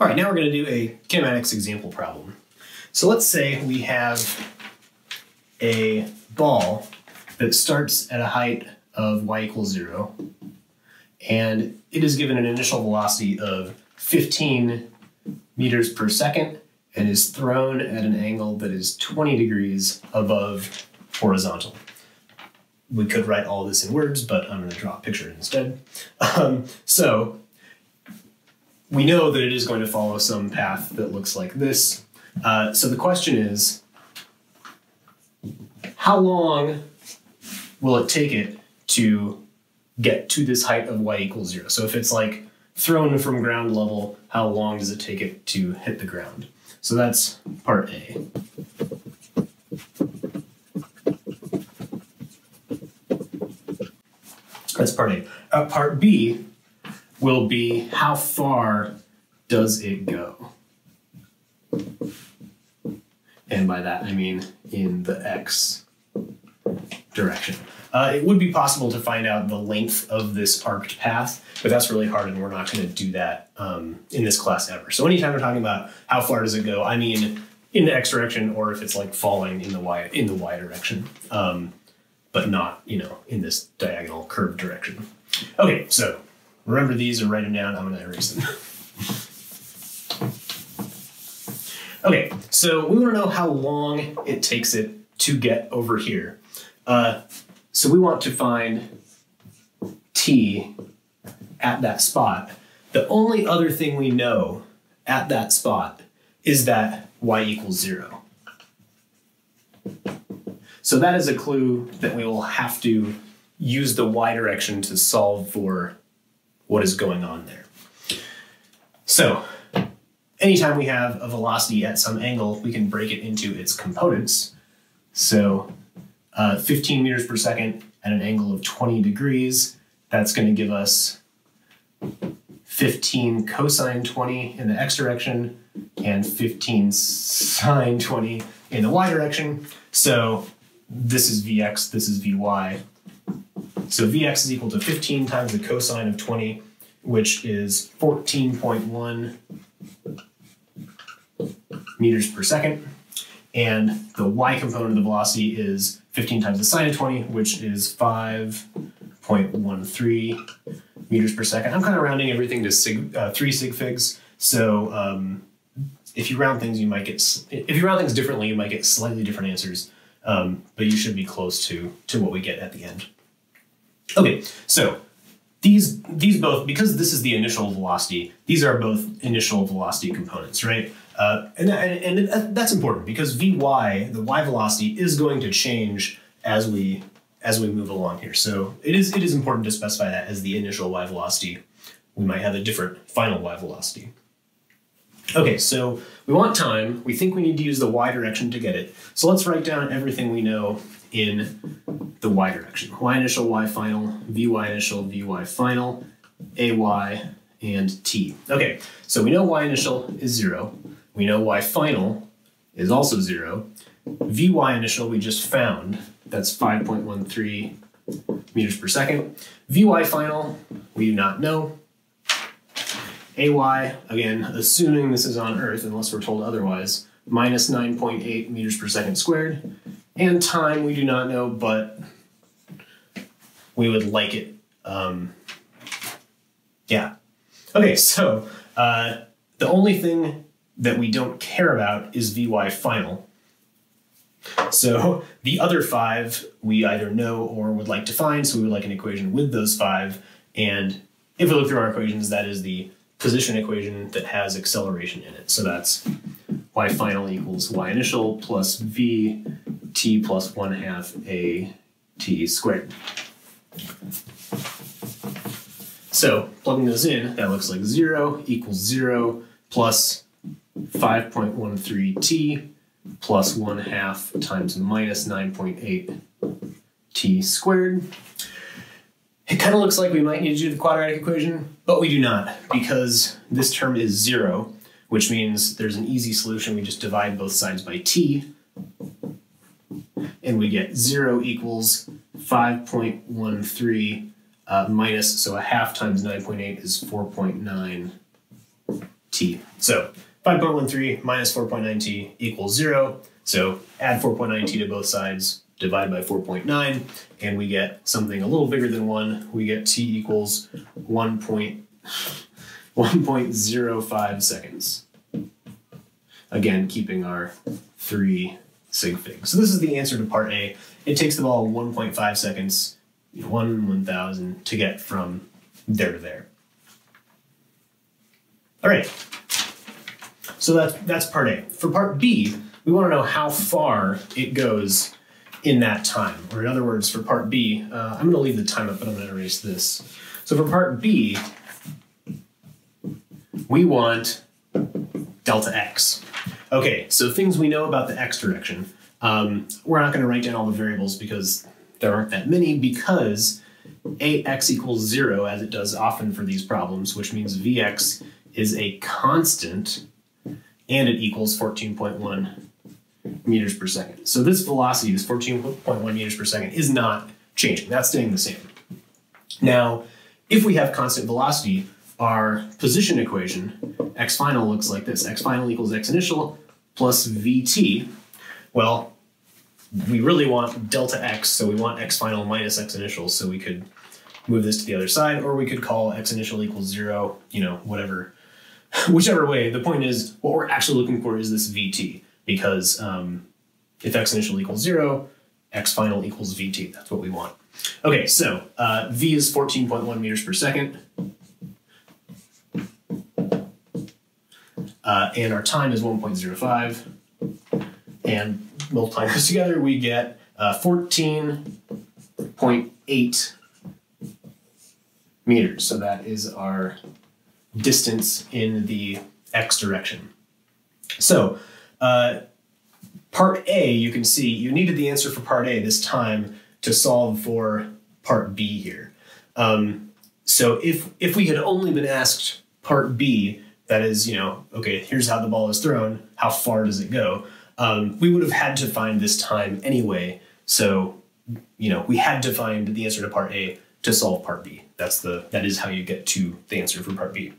All right, now we're going to do a kinematics example problem. So let's say we have a ball that starts at a height of y equals zero, and it is given an initial velocity of 15 meters per second and is thrown at an angle that is 20 degrees above horizontal. We could write all this in words, but I'm going to draw a picture instead. Um, so we know that it is going to follow some path that looks like this. Uh, so the question is, how long will it take it to get to this height of y equals zero? So if it's like thrown from ground level, how long does it take it to hit the ground? So that's part A. That's part A. Uh, part B will be how far does it go? And by that I mean in the x direction. Uh, it would be possible to find out the length of this arced path, but that's really hard and we're not going to do that um, in this class ever. So anytime we're talking about how far does it go, I mean in the x direction or if it's like falling in the y in the y direction, um, but not you know in this diagonal curved direction. Okay, so remember these or write them down. I'm going to erase them. okay, so we want to know how long it takes it to get over here. Uh, so we want to find t at that spot. The only other thing we know at that spot is that y equals zero. So that is a clue that we will have to use the y direction to solve for what is going on there. So anytime we have a velocity at some angle, we can break it into its components. So uh, 15 meters per second at an angle of 20 degrees. That's going to give us 15 cosine 20 in the x direction and 15 sine 20 in the y direction. So this is Vx, this is Vy. So Vx is equal to 15 times the cosine of 20, which is 14.1 meters per second. And the y component of the velocity is 15 times the sine of 20, which is 5.13 meters per second. I'm kind of rounding everything to sig, uh, three sig figs. So um, if you round things, you might get, if you round things differently, you might get slightly different answers. Um, but you should be close to, to what we get at the end. Okay, so these, these both, because this is the initial velocity, these are both initial velocity components, right? Uh, and, and, and that's important because Vy, the y velocity, is going to change as we as we move along here. So it is it is important to specify that as the initial y velocity. We might have a different final y velocity. Okay, so we want time. We think we need to use the y direction to get it. So let's write down everything we know in the y direction. y initial, y final, vy initial, vy final, ay, and t. Okay, so we know y initial is zero. We know y final is also zero. Vy initial we just found, that's 5.13 meters per second. Vy final, we do not know. Ay, again, assuming this is on Earth, unless we're told otherwise, minus 9.8 meters per second squared. And time, we do not know, but we would like it. Um, yeah. Okay, so uh, the only thing that we don't care about is Vy final. So the other five we either know or would like to find, so we would like an equation with those five. And if we look through our equations, that is the position equation that has acceleration in it. So that's y final equals y initial plus v t plus 1 half a t squared. So plugging those in, that looks like 0 equals 0 plus 5.13t plus 1 half times minus 9.8 t squared. It kind of looks like we might need to do the quadratic equation, but we do not because this term is 0, which means there's an easy solution. We just divide both sides by t, and we get 0 equals 5.13 uh, minus, so a half times 9.8 is 4.9 t. So 5.13 minus 4.9t equals zero. So add 4.9t to both sides, divide by 4.9, and we get something a little bigger than one. We get t equals 1. 1.05 seconds. Again, keeping our three sig figs. So this is the answer to part A. It takes the ball 1.5 seconds, 1 1000 to get from there to there. All right. So that's that's part A. For part B, we want to know how far it goes in that time. Or in other words, for part B, uh, I'm going to leave the time up, but I'm going to erase this. So for part B, we want delta x. Okay, so things we know about the x direction. Um, we're not going to write down all the variables because there aren't that many because ax equals zero as it does often for these problems, which means vx is a constant and it equals 14.1 meters per second. So this velocity, this 14.1 meters per second, is not changing. That's staying the same. Now, if we have constant velocity, our position equation, x final looks like this. x final equals x initial plus vt. Well, we really want delta x, so we want x final minus x initial, so we could move this to the other side, or we could call x initial equals zero, you know, whatever. Whichever way, the point is, what we're actually looking for is this vt, because um, if x initial equals zero, x final equals vt. That's what we want. Okay, so uh, v is 14.1 meters per second. Uh, and our time is 1.05. And multiplying those together, we get uh, 14.8 meters. So that is our distance in the x direction. So uh, part A, you can see you needed the answer for part A this time to solve for part B here. Um, so if if we had only been asked part B, that is, you know, okay, here's how the ball is thrown, how far does it go? Um, we would have had to find this time anyway. So, you know, we had to find the answer to part A to solve part B. That's the that is how you get to the answer for part B.